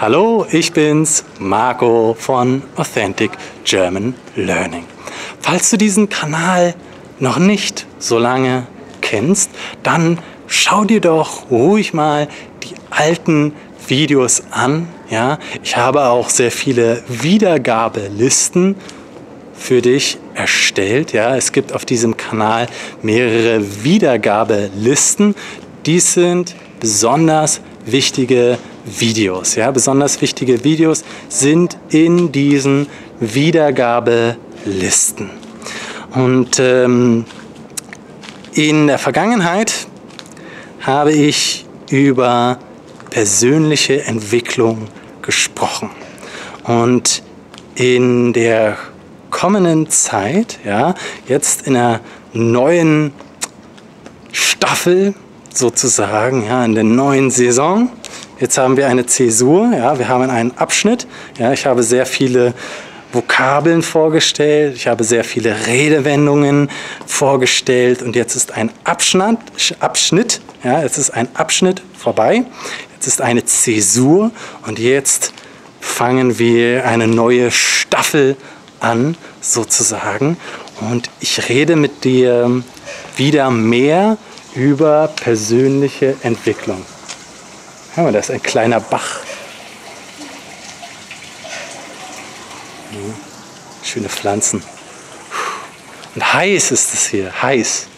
Hallo, ich bin's, Marco von Authentic German Learning. Falls du diesen Kanal noch nicht so lange kennst, dann schau dir doch ruhig mal die alten Videos an. Ja, ich habe auch sehr viele Wiedergabelisten für dich erstellt. Ja, es gibt auf diesem Kanal mehrere Wiedergabelisten. Dies sind besonders wichtige Videos. Ja, besonders wichtige Videos sind in diesen Wiedergabelisten. Und ähm, in der Vergangenheit habe ich über persönliche Entwicklung gesprochen. Und in der kommenden Zeit, ja, jetzt in einer neuen Staffel sozusagen, ja, in der neuen Saison. Jetzt haben wir eine Zäsur, ja, wir haben einen Abschnitt. Ja, ich habe sehr viele Vokabeln vorgestellt, ich habe sehr viele Redewendungen vorgestellt und jetzt ist ein Abschnitt, Abschnitt, ja, jetzt ist ein Abschnitt vorbei. Jetzt ist eine Zäsur und jetzt fangen wir eine neue Staffel an, sozusagen. Und ich rede mit dir wieder mehr über persönliche Entwicklung. Hör mal, da ist ein kleiner Bach. Schöne Pflanzen. Und heiß ist es hier, heiß.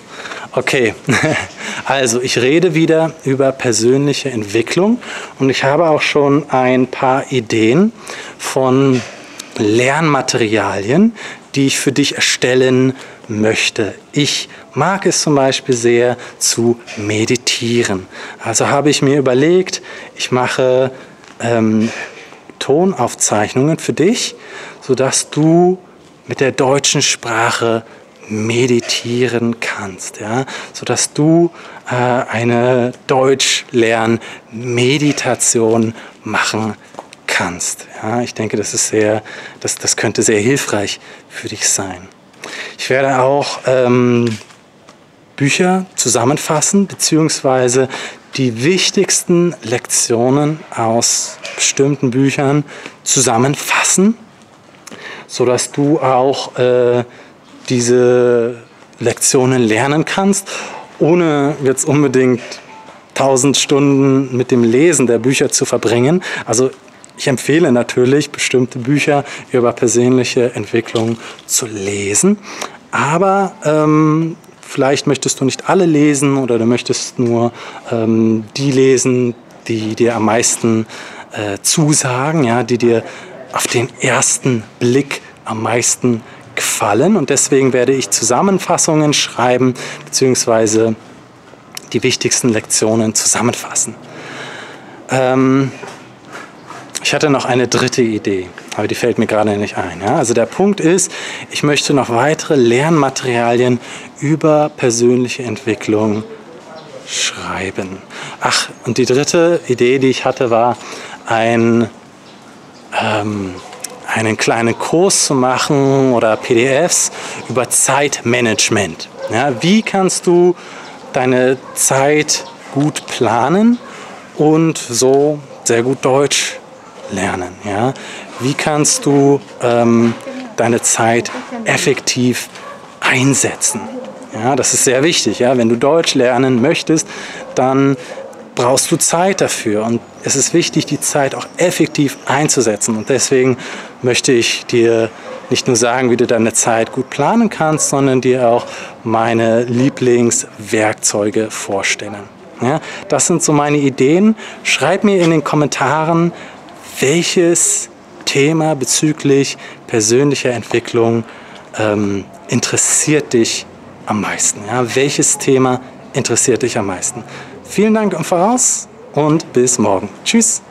Okay, also ich rede wieder über persönliche Entwicklung und ich habe auch schon ein paar Ideen von Lernmaterialien, die ich für dich erstellen möchte. Ich mag es zum Beispiel sehr zu meditieren. Also habe ich mir überlegt, ich mache ähm, Tonaufzeichnungen für dich, sodass du mit der deutschen Sprache meditieren kannst, ja, sodass du äh, eine Deutsch-Lern-Meditation machen kannst. Ja, ich denke, das ist sehr, das, das könnte sehr hilfreich für dich sein. Ich werde auch ähm, Bücher zusammenfassen, beziehungsweise die wichtigsten Lektionen aus bestimmten Büchern zusammenfassen, sodass du auch äh, diese Lektionen lernen kannst, ohne jetzt unbedingt tausend Stunden mit dem Lesen der Bücher zu verbringen. Also ich empfehle natürlich, bestimmte Bücher über persönliche Entwicklung zu lesen. Aber ähm, vielleicht möchtest du nicht alle lesen oder du möchtest nur ähm, die lesen, die dir am meisten äh, zusagen, ja, die dir auf den ersten Blick am meisten gefallen. Und deswegen werde ich Zusammenfassungen schreiben, beziehungsweise die wichtigsten Lektionen zusammenfassen. Ähm, ich hatte noch eine dritte Idee, aber die fällt mir gerade nicht ein. Ja? Also der Punkt ist, ich möchte noch weitere Lernmaterialien über persönliche Entwicklung schreiben. Ach, und die dritte Idee, die ich hatte, war ein, ähm, einen kleinen Kurs zu machen oder PDFs über Zeitmanagement. Ja, wie kannst du deine Zeit gut planen und so sehr gut Deutsch lernen? Ja? Wie kannst du ähm, deine Zeit effektiv einsetzen? Ja, das ist sehr wichtig. Ja? Wenn du Deutsch lernen möchtest, dann brauchst du Zeit dafür. Und es ist wichtig, die Zeit auch effektiv einzusetzen. Und deswegen möchte ich dir nicht nur sagen, wie du deine Zeit gut planen kannst, sondern dir auch meine Lieblingswerkzeuge vorstellen. Ja, das sind so meine Ideen. Schreib mir in den Kommentaren, welches Thema bezüglich persönlicher Entwicklung ähm, interessiert dich am meisten? Ja? Welches Thema interessiert dich am meisten? Vielen Dank im Voraus und bis morgen. Tschüss.